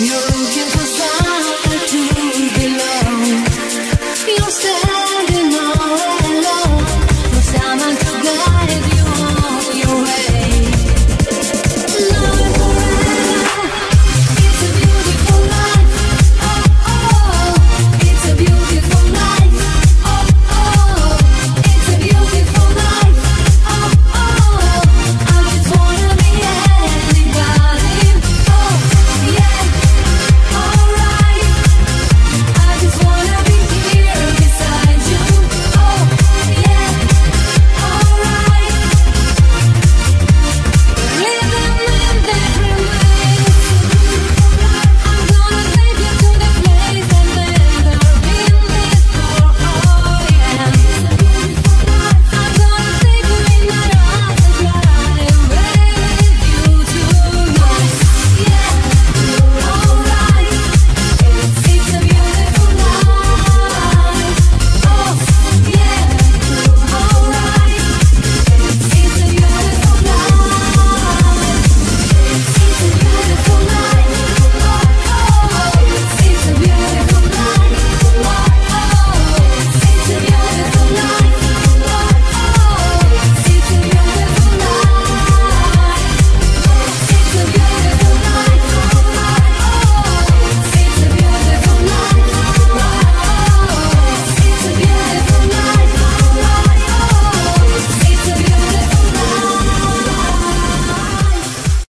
You're